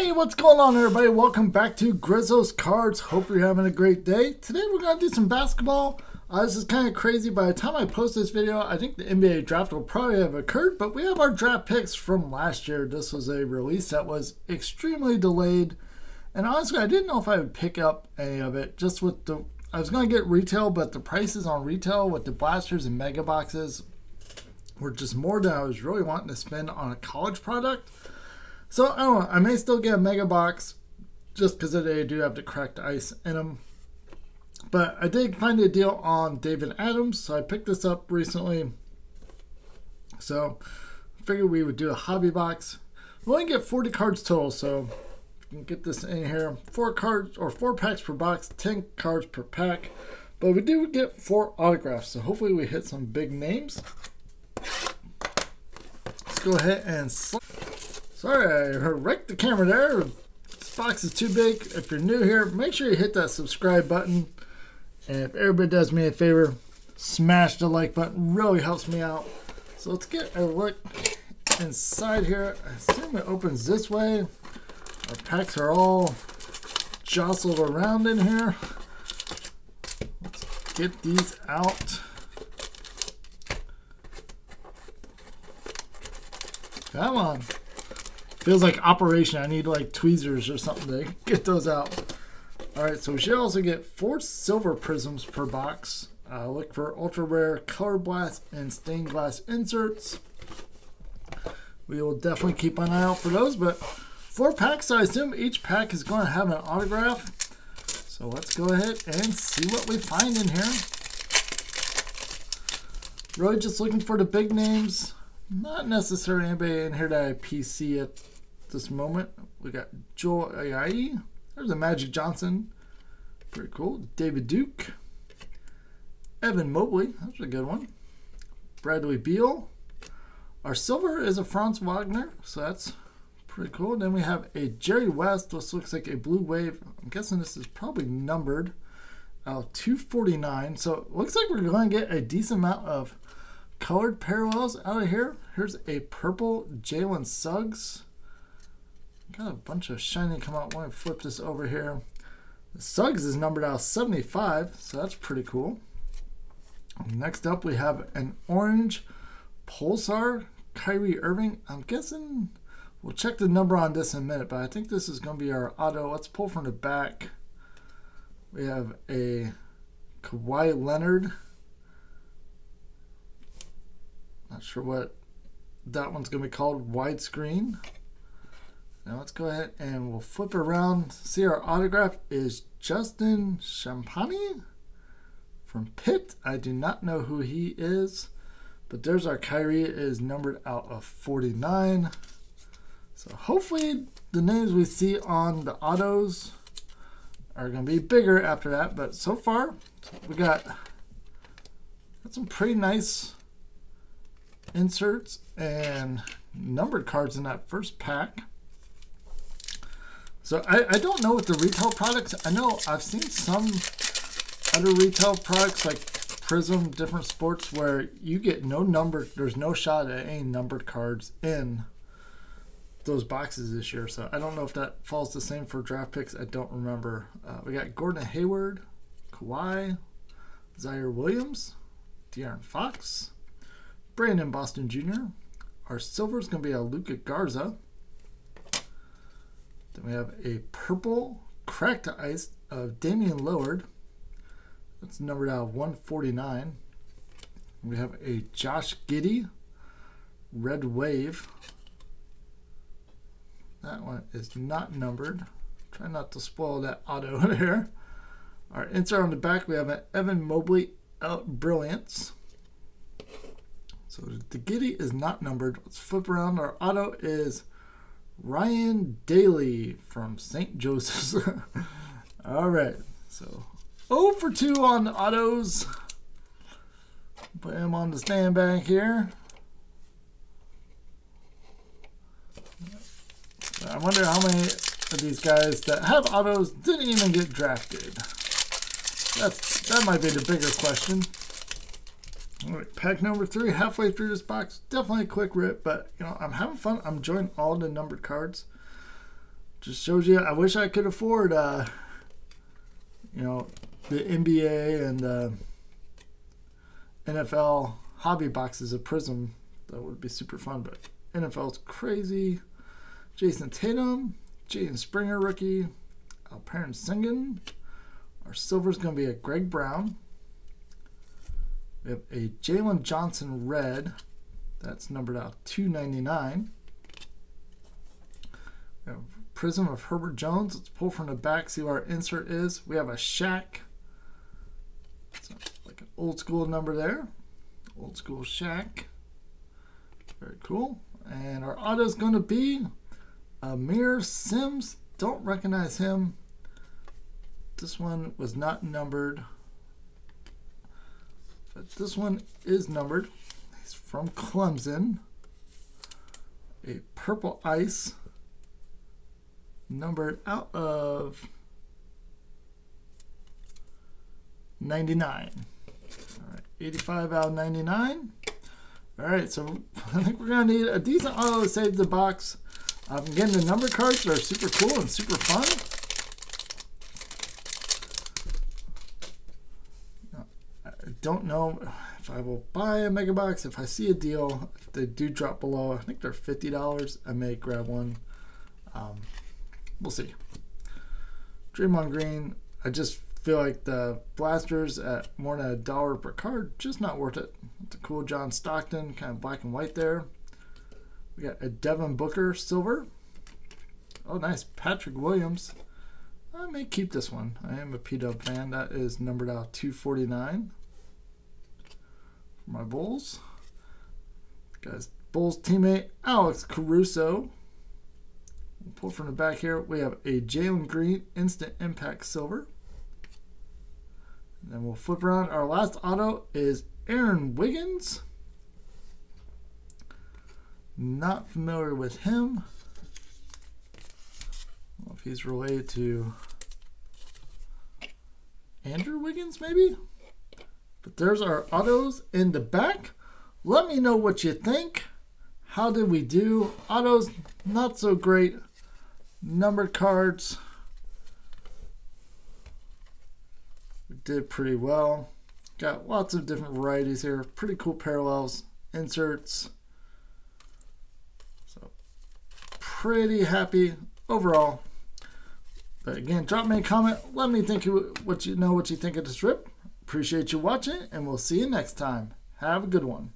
Hey, what's going on everybody? Welcome back to Grizzo's Cards. Hope you're having a great day. Today we're going to do some basketball. Uh, this is kind of crazy. By the time I post this video, I think the NBA draft will probably have occurred, but we have our draft picks from last year. This was a release that was extremely delayed. And honestly, I didn't know if I would pick up any of it just with the I was going to get retail, but the prices on retail with the blasters and mega boxes were just more than I was really wanting to spend on a college product. So I don't know. I may still get a mega box just because they do have the cracked ice in them. But I did find a deal on Dave & Adam's, so I picked this up recently. So I figured we would do a hobby box. We only get 40 cards total, so you can get this in here. Four cards or four packs per box, 10 cards per pack. But we do get four autographs, so hopefully we hit some big names. Let's go ahead and Sorry, I wrecked the camera there. This box is too big. If you're new here, make sure you hit that subscribe button. And if everybody does me a favor, smash the like button. Really helps me out. So let's get a look inside here. I assume it opens this way. Our packs are all jostled around in here. Let's get these out. Come on. Feels like operation. I need like tweezers or something to get those out. All right, so we should also get four silver Prizms per box. Uh, look for ultra rare color blast and stained glass inserts. We will definitely keep an eye out for those, but four packs, I assume each pack is going to have an autograph. So let's go ahead and see what we find in here. Really just looking for the big names. Not necessarily anybody in here that I PC at this moment. We got Joel Ayayi. There's a Magic Johnson. Pretty cool. David Duke. Evan Mobley. That's a good one. Bradley Beal. Our silver is a Franz Wagner, so that's pretty cool. Then we have a Jerry West. This looks like a blue wave. I'm guessing this is probably numbered. Uh, 249. So it looks like we're going to get a decent amount of colored parallels out of here. Here's a purple Jalen Suggs. Got a bunch of shiny come out. Let me flip this over here. Suggs is numbered out 75, so that's pretty cool. Next up, we have an orange Pulsar Kyrie Irving. I'm guessing we'll check the number on this in a minute, but I think this is going to be our auto. Let's pull from the back. We have a Kawhi Leonard. Not sure what that one's going to be called. Widescreen. Now let's go ahead and we'll flip around. See our autograph is Justin Champagnie from Pitt. I do not know who he is, but there's our Kyrie it is numbered out of 49. So hopefully the names we see on the autos are going to be bigger after that. But so far, we got, got some pretty nice inserts and numbered cards in that first pack. So I, I don't know what the retail products, I know I've seen some other retail products like Prizm, different sports where you get no number, there's no shot at any numbered cards in those boxes this year. So I don't know if that falls the same for draft picks. I don't remember. Uh, we got Gordon Hayward, Kawhi, Ziaire Williams, De'Aaron Fox, Brandon Boston Jr. Our silver is going to be a Luka Garza. Then we have a purple cracked ice of Damian Lillard. That's numbered out of 149. We have a Josh Giddey red wave. That one is not numbered. Try not to spoil that auto there. Our insert on the back, we have an Evan Mobley out Brilliance. So the Giddey is not numbered. Let's flip around. Our auto is Ryan Daly from St. Joseph's. All right, so 0 for 2 on autos. Put him on the stand back here. I wonder how many of these guys that have autos didn't even get drafted. That's that might be the bigger question. Right, pack number three, halfway through this box. Definitely a quick rip, but you know, I'm having fun. I'm enjoying all the numbered cards. just shows you. I wish I could afford, uh, you know, the NBA and uh, NFL hobby boxes of Prizm. That would be super fun. But NFL's crazy. Jayson Tatum, Jaden Springer rookie, Alperen Sengun. Our silver's going to be a Greg Brown. We have a Jalen Johnson red. That's numbered out 299. We have Prizm of Herbert Jones. Let's pull from the back, see what our insert is. We have a Shaq. It's like an old school number there. Old school Shaq. Very cool. And our auto is going to be Aamir Simms. Don't recognize him. This one was not numbered. This one is numbered. He's from Clemson. A purple ice. Numbered out of 99. All right, 85 out of 99. All right, so I think we're going to need a decent auto to save the box. Um, again, the number cards are super cool and super fun. I don't know if I will buy a mega box. If I see a deal, if they do drop below, I think they're $50. I may grab one. Um, we'll see. Draymond Green, I just feel like the blasters at more than a dollar per card, just not worth it. It's a cool John Stockton, kind of black and white there. We got a Devin Booker silver. Oh, nice. Patrick Williams. I may keep this one. I am a P-Dub fan. That is numbered out 249 for my Bulls. Guys, Bulls teammate Alex Caruso. We'll pull from the back here. We have a Jalen Green Instant Impact Silver. And then we'll flip around. Our last auto is Aaron Wiggins. Not familiar with him. if he's related to Andrew Wiggins, maybe? But there's our autos in the back. Let me know what you think. How did we do? Autos, not so great. Numbered cards, we did pretty well. Got lots of different varieties here. Pretty cool parallels, inserts. So pretty happy overall. But again, drop me a comment. Let me think what you know what you think of this rip. Appreciate you watching, and we'll see you next time. Have a good one.